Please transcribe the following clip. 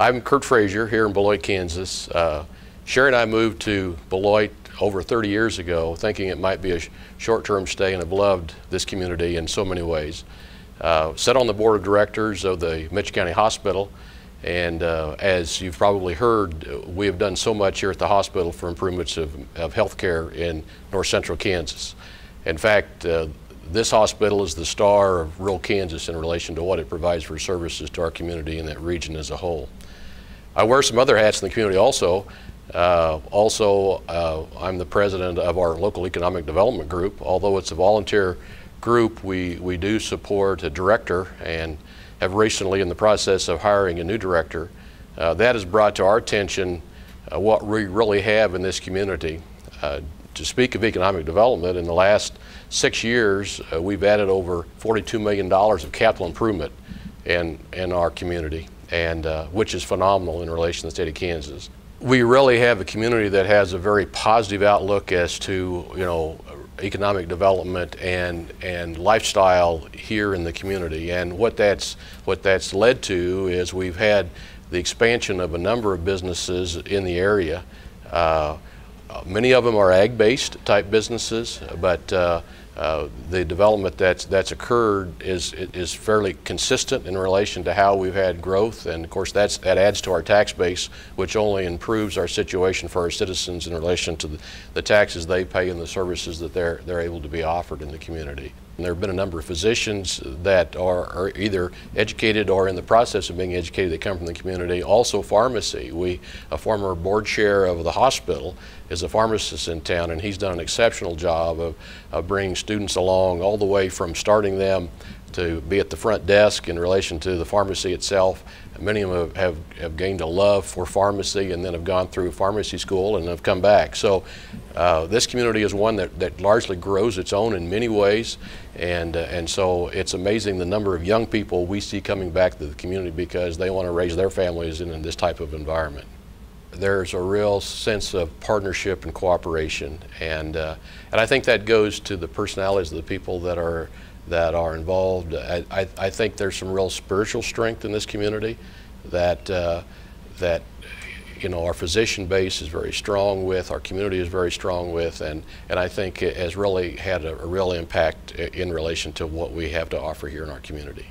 I'm Kurt Frazier here in Beloit, Kansas. Uh, Sherry and I moved to Beloit over 30 years ago thinking it might be a sh short-term stay and have loved this community in so many ways. Uh, sat on the board of directors of the Mitchell County Hospital and uh, as you've probably heard, we have done so much here at the hospital for improvements of, of health care in north central Kansas. In fact, uh, this hospital is the star of rural Kansas in relation to what it provides for services to our community and that region as a whole. I wear some other hats in the community also. Uh, also, uh, I'm the president of our local economic development group. Although it's a volunteer group, we, we do support a director and have recently in the process of hiring a new director. Uh, that has brought to our attention uh, what we really have in this community. To speak of economic development, in the last six years, uh, we've added over $42 million of capital improvement in, in our community, and uh, which is phenomenal in relation to the state of Kansas. We really have a community that has a very positive outlook as to, you know, economic development and and lifestyle here in the community. And what that's what that's led to is we've had the expansion of a number of businesses in the area. Uh, many of them are ag-based type businesses, but uh, uh, the development that's that's occurred is is fairly consistent in relation to how we've had growth, and of course that's that adds to our tax base, which only improves our situation for our citizens in relation to the, the taxes they pay and the services that they're they're able to be offered in the community. And there have been a number of physicians that are, are, either educated or in the process of being educated that come from the community. Also pharmacy. We, a former board chair of the hospital is a pharmacist in town and he's done an exceptional job of, of bringing students along all the way from starting them to be at the front desk in relation to the pharmacy itself. Many of them have, have gained a love for pharmacy and then have gone through pharmacy school and have come back. So uh, this community is one that, that largely grows its own in many ways. And, uh, and so it's amazing the number of young people we see coming back to the community because they want to raise their families in, in this type of environment there's a real sense of partnership and cooperation, and uh, and I think that goes to the personalities of the people that are that are involved. I, I, I, think there's some real spiritual strength in this community that, uh, that you know, our physician base is very strong with, our community is very strong with, and, and I think it has really had a, a real impact in relation to what we have to offer here in our community.